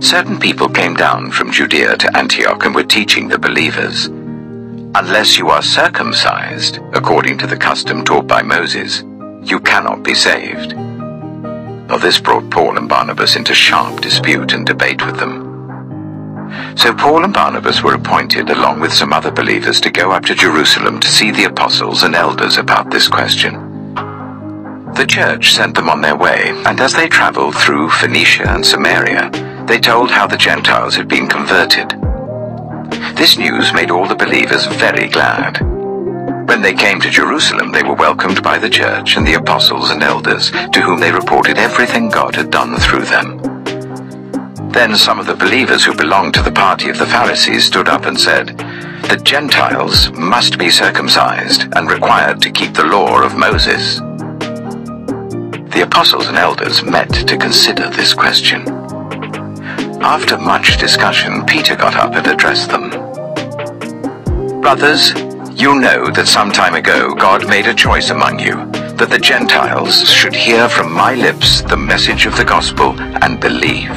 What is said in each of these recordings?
Certain people came down from Judea to Antioch and were teaching the believers. Unless you are circumcised, according to the custom taught by Moses, you cannot be saved. Now this brought Paul and Barnabas into sharp dispute and debate with them. So Paul and Barnabas were appointed, along with some other believers, to go up to Jerusalem to see the apostles and elders about this question. The church sent them on their way, and as they traveled through Phoenicia and Samaria, they told how the Gentiles had been converted. This news made all the believers very glad. When they came to Jerusalem, they were welcomed by the church and the apostles and elders, to whom they reported everything God had done through them. Then some of the believers who belonged to the party of the Pharisees stood up and said, The Gentiles must be circumcised and required to keep the law of Moses. The apostles and elders met to consider this question. After much discussion, Peter got up and addressed them. Brothers, you know that some time ago God made a choice among you, that the Gentiles should hear from my lips the message of the gospel and believe.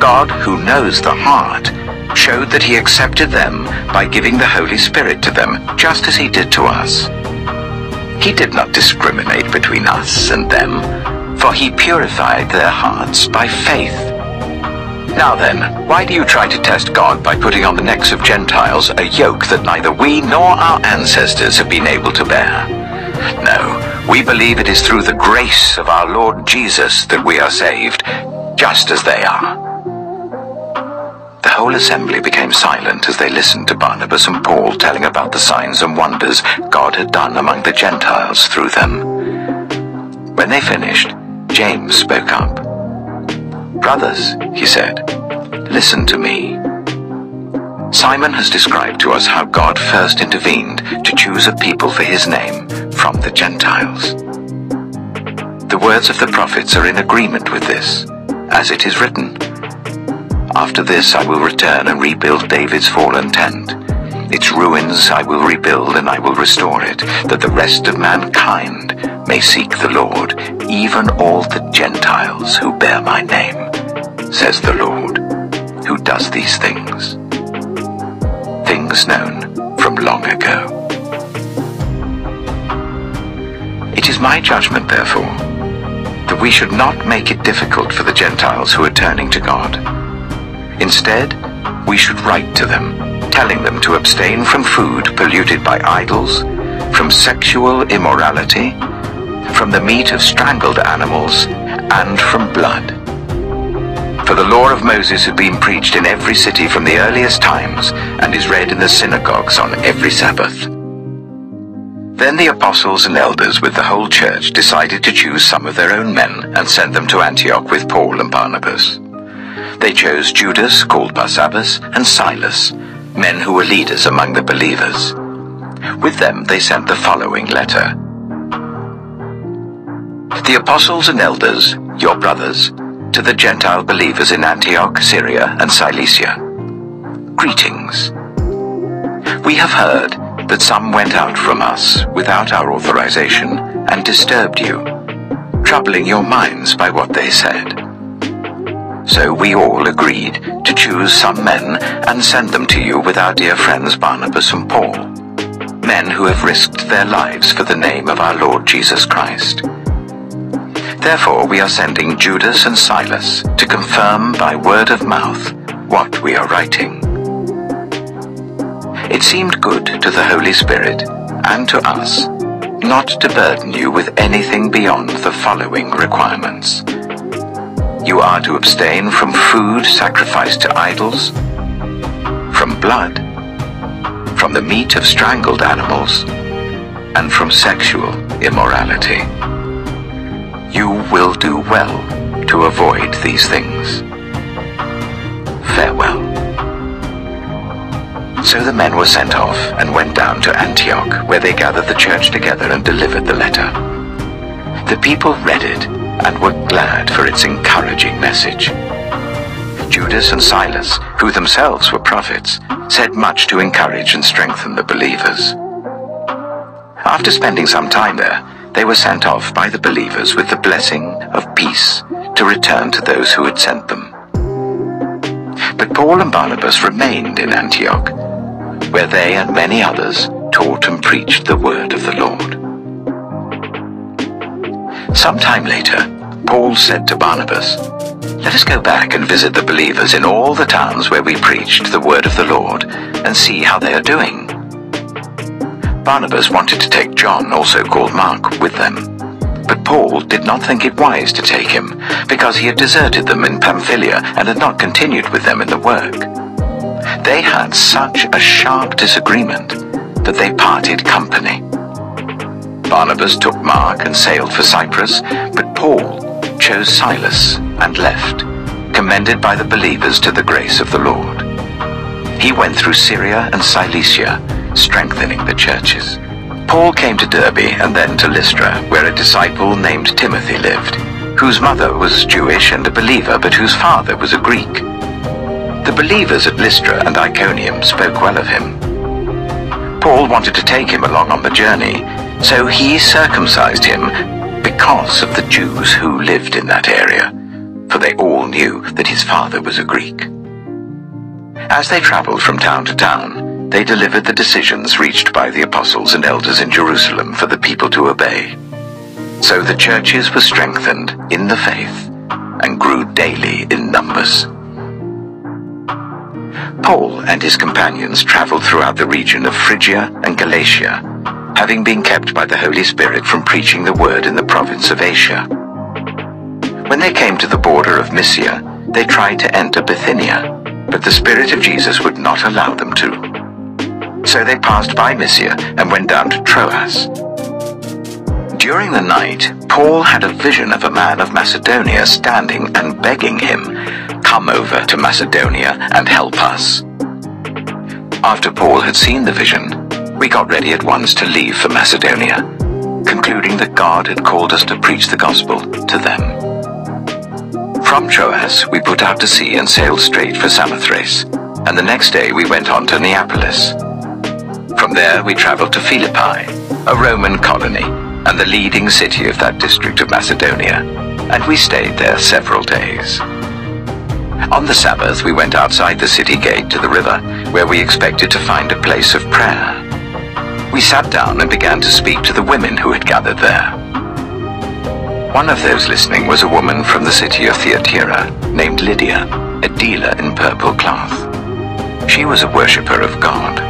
God, who knows the heart, showed that he accepted them by giving the Holy Spirit to them, just as he did to us. He did not discriminate between us and them, for he purified their hearts by faith. Now then, why do you try to test God by putting on the necks of Gentiles a yoke that neither we nor our ancestors have been able to bear? No, we believe it is through the grace of our Lord Jesus that we are saved, just as they are. The whole assembly became silent as they listened to Barnabas and Paul telling about the signs and wonders God had done among the Gentiles through them. When they finished, James spoke up. Brothers, he said, listen to me. Simon has described to us how God first intervened to choose a people for his name from the Gentiles. The words of the prophets are in agreement with this, as it is written. After this I will return and rebuild David's fallen tent. Its ruins I will rebuild and I will restore it, that the rest of mankind may seek the Lord, even all the Gentiles who bear my name, says the Lord, who does these things. Things known from long ago. It is my judgment, therefore, that we should not make it difficult for the Gentiles who are turning to God. Instead, we should write to them, telling them to abstain from food polluted by idols, from sexual immorality, from the meat of strangled animals, and from blood. For the law of Moses had been preached in every city from the earliest times, and is read in the synagogues on every Sabbath. Then the apostles and elders with the whole church decided to choose some of their own men and send them to Antioch with Paul and Barnabas. They chose Judas, called Barsabbas, and Silas, men who were leaders among the believers. With them they sent the following letter. The apostles and elders, your brothers, to the Gentile believers in Antioch, Syria, and Cilicia. Greetings. We have heard that some went out from us without our authorization and disturbed you, troubling your minds by what they said. So we all agreed to choose some men and send them to you with our dear friends Barnabas and Paul, men who have risked their lives for the name of our Lord Jesus Christ. Therefore we are sending Judas and Silas to confirm by word of mouth what we are writing. It seemed good to the Holy Spirit and to us not to burden you with anything beyond the following requirements. You are to abstain from food sacrificed to idols, from blood, from the meat of strangled animals, and from sexual immorality. You will do well to avoid these things. Farewell. So the men were sent off and went down to Antioch, where they gathered the church together and delivered the letter. The people read it and were glad for its encouraging message. Judas and Silas, who themselves were prophets, said much to encourage and strengthen the believers. After spending some time there, they were sent off by the believers with the blessing of peace to return to those who had sent them. But Paul and Barnabas remained in Antioch, where they and many others taught and preached the word of the Lord. Sometime later, Paul said to Barnabas, Let us go back and visit the believers in all the towns where we preached the word of the Lord and see how they are doing. Barnabas wanted to take John, also called Mark, with them. But Paul did not think it wise to take him, because he had deserted them in Pamphylia and had not continued with them in the work. They had such a sharp disagreement that they parted company. Barnabas took Mark and sailed for Cyprus, but Paul chose Silas and left, commended by the believers to the grace of the Lord. He went through Syria and Cilicia, strengthening the churches. Paul came to Derbe and then to Lystra, where a disciple named Timothy lived, whose mother was Jewish and a believer, but whose father was a Greek. The believers at Lystra and Iconium spoke well of him. Paul wanted to take him along on the journey, so he circumcised him because of the Jews who lived in that area, for they all knew that his father was a Greek. As they traveled from town to town, they delivered the decisions reached by the apostles and elders in Jerusalem for the people to obey. So the churches were strengthened in the faith and grew daily in numbers. Paul and his companions traveled throughout the region of Phrygia and Galatia, having been kept by the Holy Spirit from preaching the word in the province of Asia. When they came to the border of Mysia, they tried to enter Bithynia, but the Spirit of Jesus would not allow them to. So they passed by Mysia and went down to Troas. During the night, Paul had a vision of a man of Macedonia standing and begging him, Come over to Macedonia and help us. After Paul had seen the vision, we got ready at once to leave for Macedonia, concluding that God had called us to preach the gospel to them. From Troas, we put out to sea and sailed straight for Samothrace, and the next day we went on to Neapolis. From there, we traveled to Philippi, a Roman colony and the leading city of that district of Macedonia, and we stayed there several days. On the Sabbath, we went outside the city gate to the river, where we expected to find a place of prayer. We sat down and began to speak to the women who had gathered there. One of those listening was a woman from the city of Thyatira named Lydia, a dealer in purple cloth. She was a worshipper of God.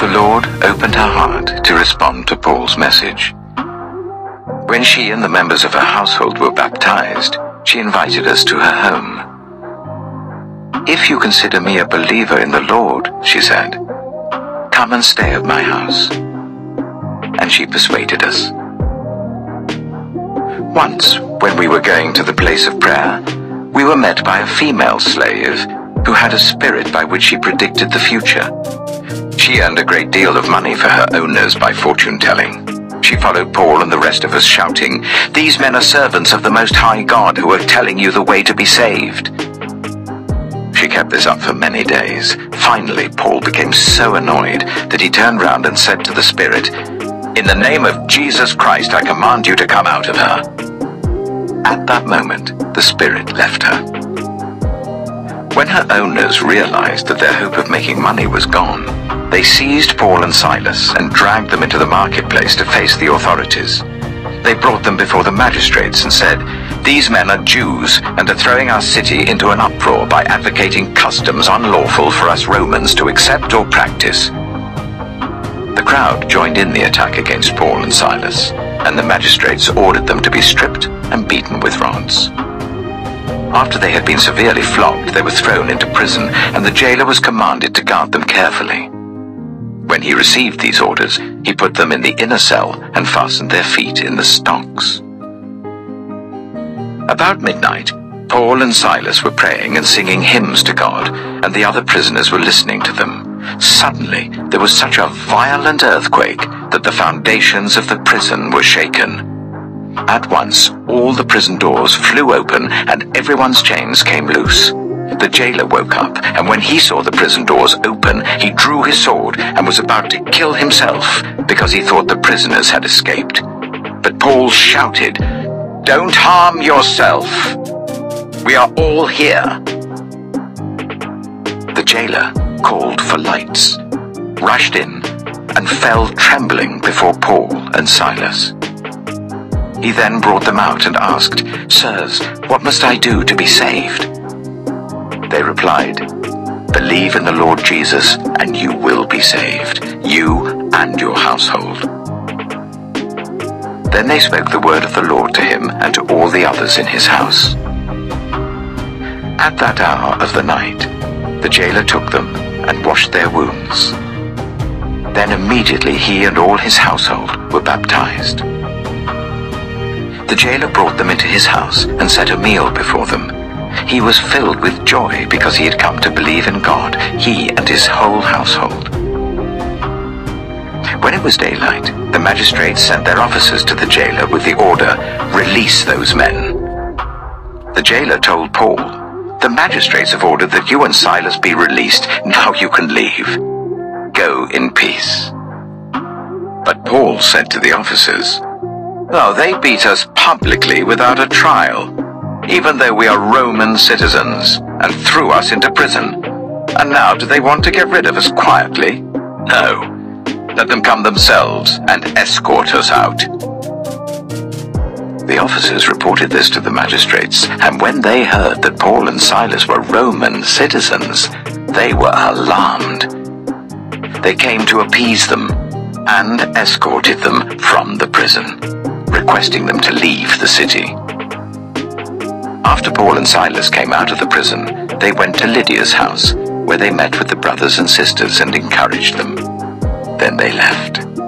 The Lord opened her heart to respond to Paul's message. When she and the members of her household were baptized, she invited us to her home. If you consider me a believer in the Lord, she said, come and stay at my house. And she persuaded us. Once, when we were going to the place of prayer, we were met by a female slave who had a spirit by which she predicted the future. She earned a great deal of money for her owners by fortune telling. She followed Paul and the rest of us shouting, These men are servants of the Most High God who are telling you the way to be saved. She kept this up for many days. Finally, Paul became so annoyed that he turned round and said to the spirit, in the name of Jesus Christ, I command you to come out of her. At that moment, the spirit left her. When her owners realized that their hope of making money was gone, they seized Paul and Silas and dragged them into the marketplace to face the authorities. They brought them before the magistrates and said, These men are Jews and are throwing our city into an uproar by advocating customs unlawful for us Romans to accept or practice. The crowd joined in the attack against Paul and Silas, and the magistrates ordered them to be stripped and beaten with rods. After they had been severely flogged, they were thrown into prison, and the jailer was commanded to guard them carefully. When he received these orders, he put them in the inner cell and fastened their feet in the stocks. About midnight, Paul and Silas were praying and singing hymns to God, and the other prisoners were listening to them. Suddenly, there was such a violent earthquake that the foundations of the prison were shaken. At once, all the prison doors flew open and everyone's chains came loose. The jailer woke up, and when he saw the prison doors open, he drew his sword and was about to kill himself because he thought the prisoners had escaped. But Paul shouted, Don't harm yourself. We are all here. The jailer called for lights, rushed in, and fell trembling before Paul and Silas. He then brought them out and asked, Sirs, what must I do to be saved? They replied, Believe in the Lord Jesus, and you will be saved, you and your household. Then they spoke the word of the Lord to him and to all the others in his house. At that hour of the night, the jailer took them and washed their wounds. Then immediately he and all his household were baptized. The jailer brought them into his house and set a meal before them. He was filled with joy because he had come to believe in God, he and his whole household. When it was daylight, the magistrates sent their officers to the jailer with the order, Release those men. The jailer told Paul, The magistrates have ordered that you and Silas be released. Now you can leave. Go in peace. But Paul said to the officers, Oh, they beat us publicly without a trial, even though we are Roman citizens, and threw us into prison. And now do they want to get rid of us quietly? No. Let them come themselves and escort us out. The officers reported this to the magistrates, and when they heard that Paul and Silas were Roman citizens, they were alarmed. They came to appease them and escorted them from the prison, requesting them to leave the city. After Paul and Silas came out of the prison, they went to Lydia's house, where they met with the brothers and sisters and encouraged them. Then they left.